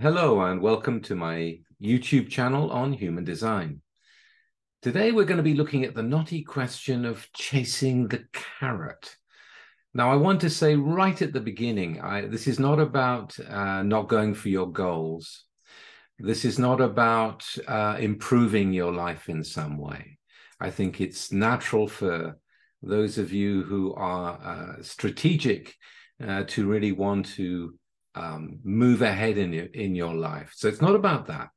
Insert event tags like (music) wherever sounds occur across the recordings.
Hello, and welcome to my YouTube channel on human design. Today, we're going to be looking at the knotty question of chasing the carrot. Now, I want to say right at the beginning, I, this is not about uh, not going for your goals. This is not about uh, improving your life in some way. I think it's natural for those of you who are uh, strategic uh, to really want to um, move ahead in your in your life. So it's not about that.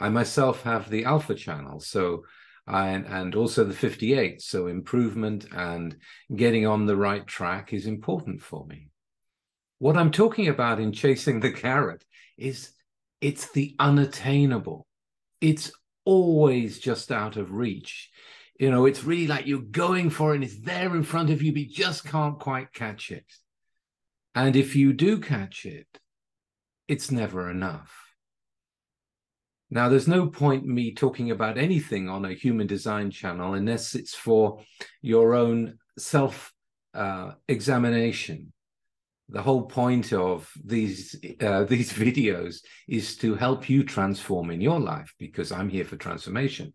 I myself have the alpha channel, so and and also the 58. So improvement and getting on the right track is important for me. What I'm talking about in chasing the carrot is it's the unattainable. It's always just out of reach. You know, it's really like you're going for it and it's there in front of you, but you just can't quite catch it. And if you do catch it, it's never enough. Now, there's no point me talking about anything on a human design channel unless it's for your own self uh, examination. The whole point of these uh, (laughs) these videos is to help you transform in your life because I'm here for transformation,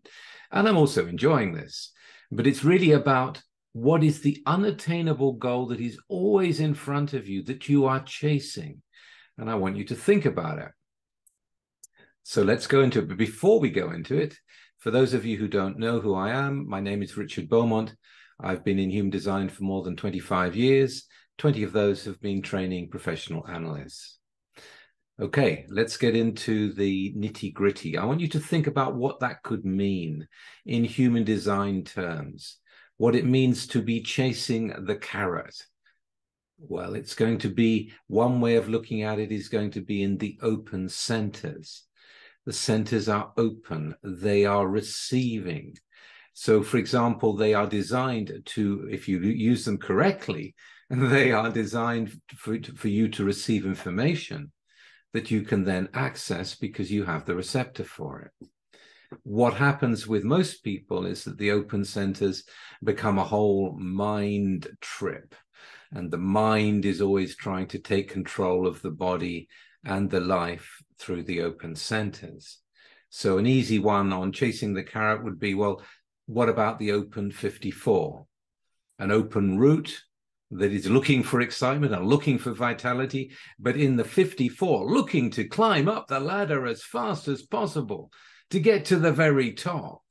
and I'm also enjoying this. But it's really about what is the unattainable goal that is always in front of you that you are chasing? And I want you to think about it. So let's go into it. But before we go into it, for those of you who don't know who I am, my name is Richard Beaumont. I've been in human design for more than 25 years. 20 of those have been training professional analysts. Okay, let's get into the nitty gritty. I want you to think about what that could mean in human design terms what it means to be chasing the carrot. Well, it's going to be one way of looking at it is going to be in the open centers. The centers are open, they are receiving. So, for example, they are designed to, if you use them correctly, (laughs) they are designed for, for you to receive information that you can then access because you have the receptor for it what happens with most people is that the open centers become a whole mind trip. And the mind is always trying to take control of the body and the life through the open centers. So, an easy one on chasing the carrot would be well, what about the open 54? An open root that is looking for excitement and looking for vitality, but in the 54, looking to climb up the ladder as fast as possible to get to the very top.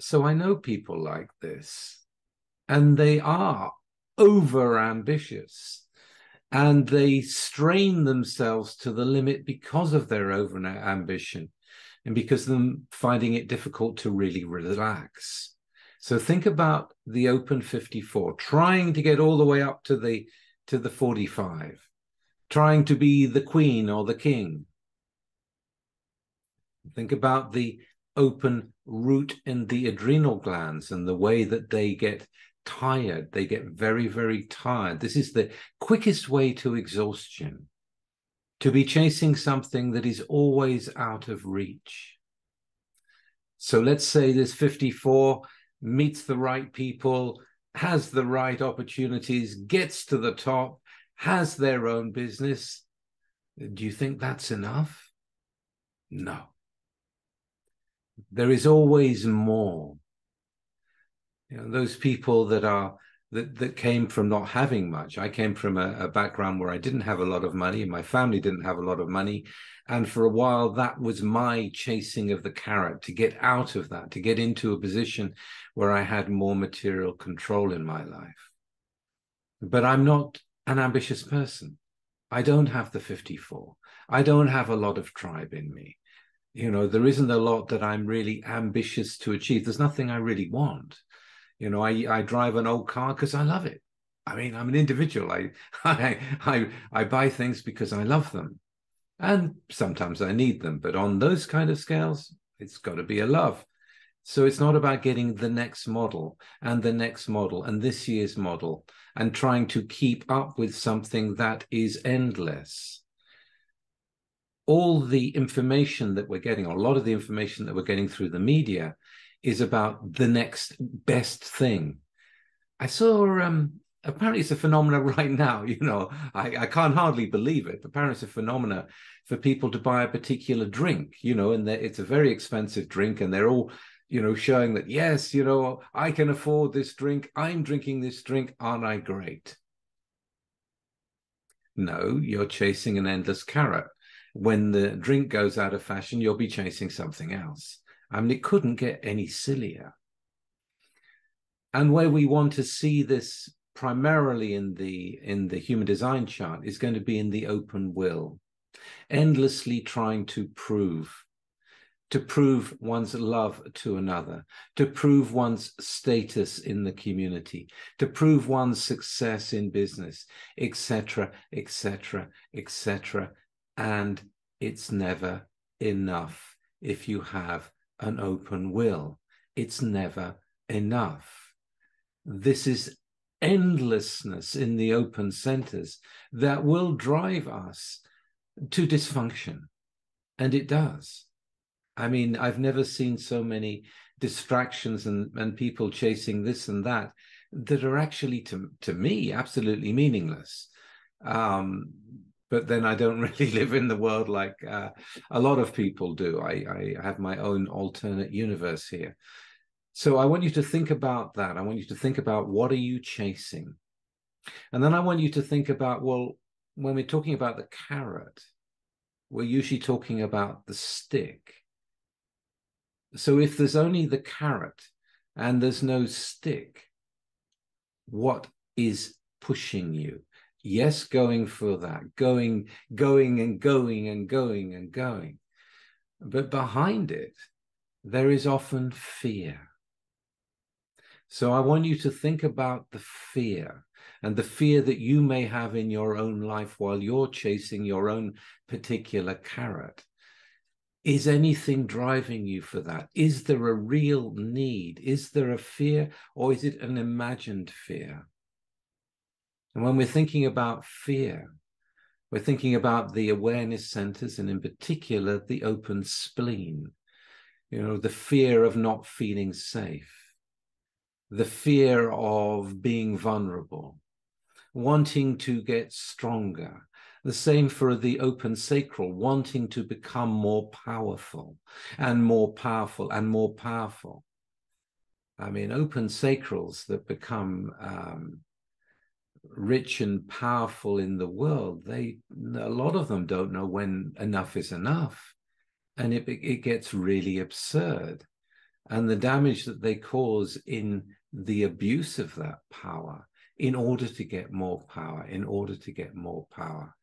So I know people like this, and they are over ambitious and they strain themselves to the limit because of their over ambition and because of them finding it difficult to really relax. So think about the open 54, trying to get all the way up to the to the 45, trying to be the queen or the king, Think about the open root in the adrenal glands and the way that they get tired. They get very, very tired. This is the quickest way to exhaustion to be chasing something that is always out of reach. So let's say this 54 meets the right people, has the right opportunities, gets to the top, has their own business. Do you think that's enough? No there is always more. You know, those people that are that that came from not having much. I came from a, a, background where I didn't have a lot of money, and my family didn't have a lot of money. And for a while, that was my chasing of the carrot to get out of that, to get into a position where I had more material control in my life. But I'm not an ambitious person. I don't have the 54. I don't have a lot of tribe in me you know there isn't a lot that i'm really ambitious to achieve. There's nothing i really want. You know i i drive an old car because i love it. I mean i'm an individual. I, (laughs) I i i buy things because i love them. And sometimes i need them. But on those kind of scales it's got to be a love. So it's not about getting the next model and the next model and this year's model and trying to keep up with something that is endless all the information that we're getting, or a lot of the information that we're getting through the media, is about the next best thing. I saw um, apparently it's a phenomena (laughs) right now. You know, I, I can't hardly believe it. But Apparently it's a phenomena for people to buy a particular drink, you know, and it's a very expensive drink and they're all, you know, showing that, yes, you know, I can afford this drink. I'm drinking this drink. Aren't I great? No, you're chasing an endless carrot. When the drink goes out of fashion, you'll be chasing something else. I mean, it couldn't get any sillier. And where we want to see this primarily in the in the human design chart is going to be in the open will endlessly trying to prove to prove one's love to another to prove one's status in the community to prove one's success in business etc etc etc and it's never enough if you have an open will it's never enough this is endlessness in the open centers that will drive us to dysfunction. And it does. I mean, I've never seen so many distractions and, and people chasing this and that that are actually, to, to me, absolutely meaningless. Um, but then I don't (laughs) really live in the world like uh, a lot of people do. I, I have my own alternate universe here. So I want you to think about that. I want you to think about what are you chasing? And then I want you to think about, well, when we're talking about the carrot, we're usually talking about the stick. So if there's only the carrot and there's no stick, what is pushing you? Yes, going for that, going, going and going and going and going. But behind it, there is often fear. So I want you to think about the fear and the fear that you may have in your own life while you're chasing your own particular carrot. Is anything driving you for that? Is there a real need? Is there a fear or is it an imagined fear? And when we're thinking about fear, we're thinking about the awareness centers and in particular the open spleen, you know, the fear of not feeling safe the fear of being vulnerable, wanting to get stronger. The same for the open sacral, wanting to become more powerful and more powerful and more powerful. I mean, open sacrals that become um, rich and powerful in the world, they a lot of them don't know when enough is enough, and it it gets really absurd, and the damage that they cause in the abuse of that power in order to get more power, in order to get more power.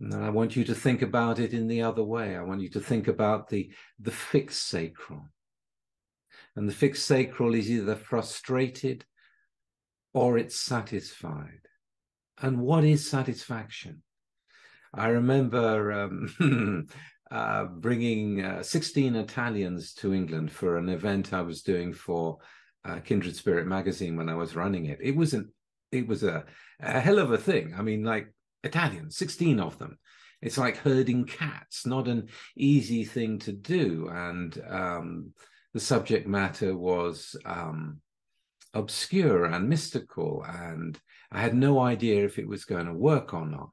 And I want you to think about it in the other way. I want you to think about the, the fixed sacral. And the fixed sacral is either frustrated or it's satisfied. And what is satisfaction? I remember um, (laughs) uh, bringing uh, 16 Italians to England for an event I was doing for uh, Kindred Spirit magazine when I was running it. It was an it was a, a hell of a thing. I mean, like Italians, 16 of them. It's like herding cats, not an easy thing to do. And um, the subject matter was um, obscure and mystical, and I had no idea if it was going to work or not.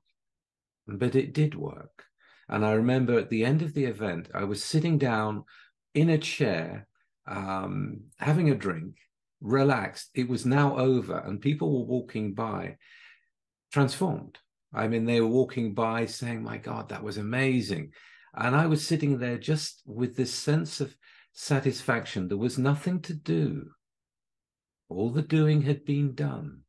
But it did work. And I remember at the end of the event, I was sitting down in a chair, um, having a drink, relaxed. It was now over, and people were walking by, transformed. I mean, they were walking by saying, My God, that was amazing. And I was sitting there just with this sense of satisfaction. There was nothing to do, all the doing had been done.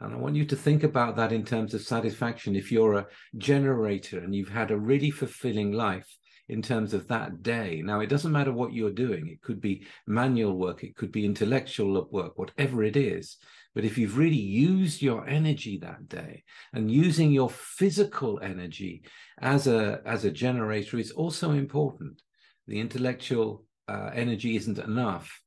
And I want you to think about that in terms of satisfaction. If you're a generator and you've had a really fulfilling life in terms of that day, now it doesn't matter what you're doing, it could be manual work, it could be intellectual work, whatever it is. But if you've really used your energy that day and using your physical energy as a, as a generator is also important. The intellectual uh, energy isn't enough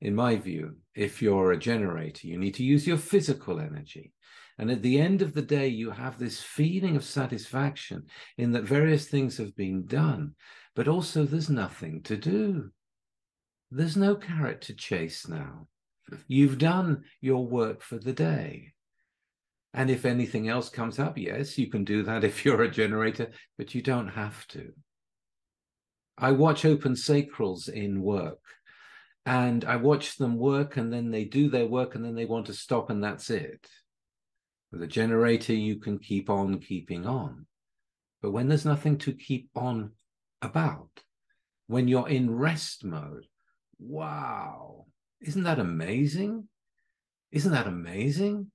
in my view, if you're a generator, you need to use your physical energy. And at the end of the day, you have this feeling of satisfaction in that various things have been done, but also there's nothing to do. There's no carrot to chase now. You've done your work for the day. And if anything else comes up, yes, you can do that (laughs) if you're a generator, but you don't have to. I watch open sacrals in work and I watch them work and then they do their work and then they want to stop and that's it. With a generator, you can keep on keeping on. But when there's nothing to keep on about, when you're in rest mode, wow, isn't that amazing? Isn't that amazing?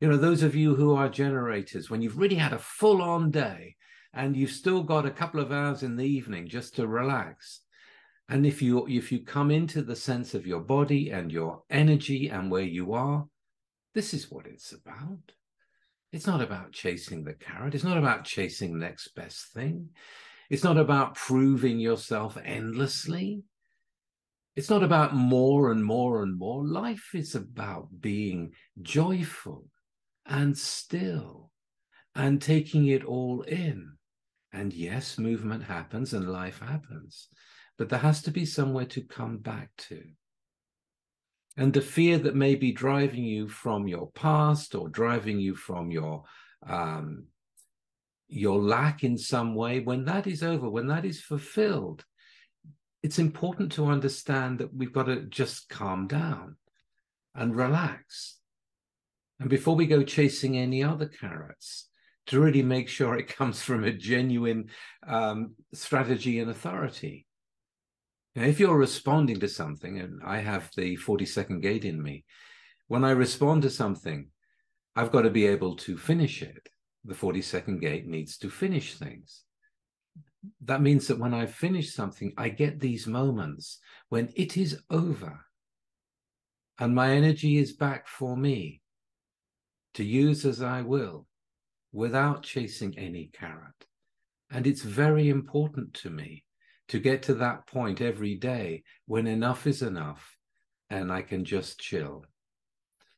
You know, those of you who are generators, when you've really had a full on day and you've still got a couple of hours in the evening just to relax. And if you if you come into the sense of your body and your energy and where you are, this is what it's about. It's not about chasing the carrot. It's not about chasing the next best thing. It's not about proving yourself endlessly. It's not about more and more and more. Life is about being joyful and still and taking it all in. And yes, movement happens and life happens, but there has to be somewhere to come back to. And the fear that may be driving you from your past or driving you from your um, your lack in some way, when that is over, when that is fulfilled, it's important to understand that we've got to just calm down and relax. And before we go chasing any other carrots, to really make sure it comes from a genuine um, strategy and authority. Now, if you're responding to something, and I have the 42nd gate in me, when I respond to something, I've got to be able to finish it. The 42nd gate needs to finish things. That means that when I finish something, I get these moments when it is over and my energy is back for me to use as I will without chasing any carrot. And it's very important to me to get to that point every day when enough is enough and I can just chill.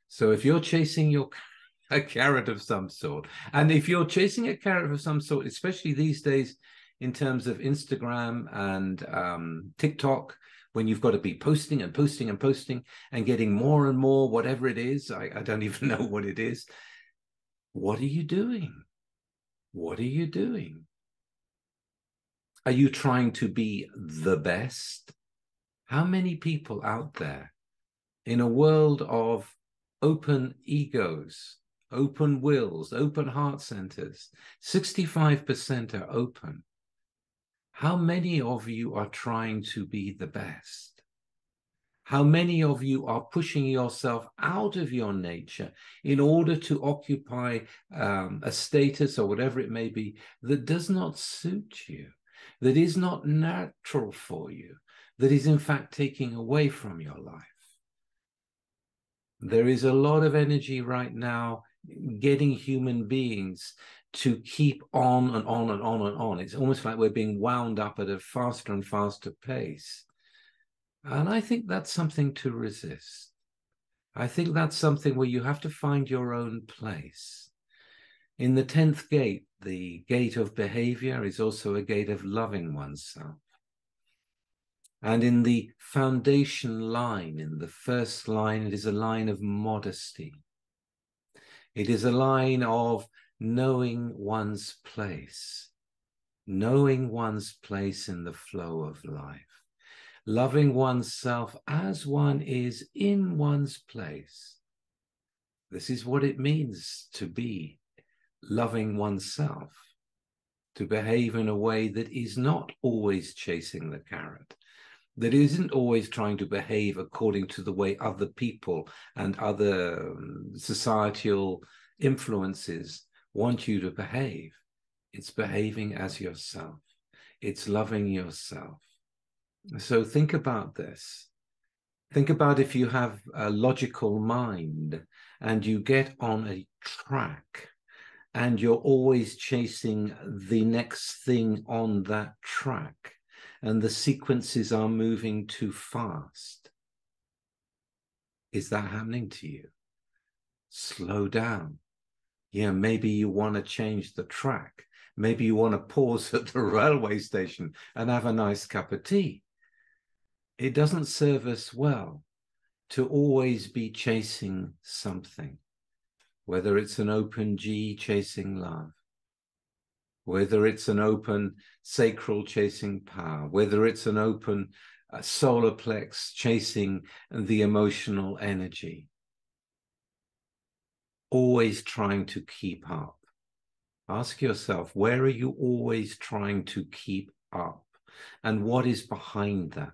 So if you're chasing your (laughs) a carrot of some sort, and if you're chasing a carrot of some sort, especially these days in terms of Instagram and um, TikTok, when you've got to be posting and posting and posting and getting more and more, whatever it is, I, I don't (laughs) even know what it is. What are you doing? What are you doing? Are you trying to be the best? How many people out there in a world of open egos, open wills, open heart centers, 65% are open. How many of you are trying to be the best? how many of you are pushing yourself out of your nature in order to occupy um, a status or whatever it may be that does not suit you, that is not natural for you, that is in fact taking away from your life? There is a lot of energy right now getting human beings to keep on and on and on and on. It's almost like we're being wound up at a faster and faster pace and I think that's something to resist. I think that's something where you have to find your own place. In the 10th gate, the gate of behavior is also a gate of loving oneself. And in the foundation line, in the first line, it is a line of modesty. It is a line of knowing one's place, knowing one's place in the flow of life loving oneself as one is in one's place. This is what it means to be loving oneself, to behave in a way that is not always chasing the carrot, that isn't always trying to behave according to the way other people and other um, societal influences want you to behave. It's behaving as yourself, it's loving yourself. So think about this. Think about if you have a logical mind and you get on a track and you're always chasing the next thing on that track and the sequences are moving too fast. Is that happening to you? Slow down. Yeah, maybe you want to change the track. Maybe you want to pause at the railway station and have a nice cup of tea it doesn't serve us well to always be chasing something, whether it's an open G chasing love, whether it's an open sacral chasing power, whether it's an open uh, solar plex chasing the emotional energy. Always trying to keep up. Ask yourself, where are you always trying to keep up? And what is behind that?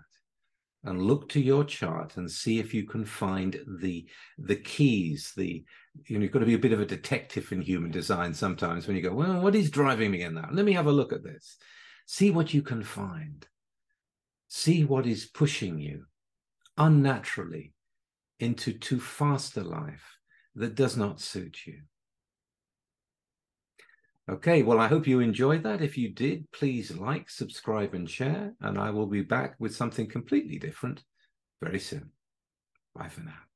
And look to your chart and see if you can find the the keys the you know you've got to be a bit of a detective in human design sometimes when you go well what is driving me in that? Let me have a look at this. See what you can find. See what is pushing you unnaturally into too fast a life that does not suit you Okay, well, I hope you enjoyed that. If you did, please like, subscribe, and share. And I will be back with something completely different very soon. Bye for now.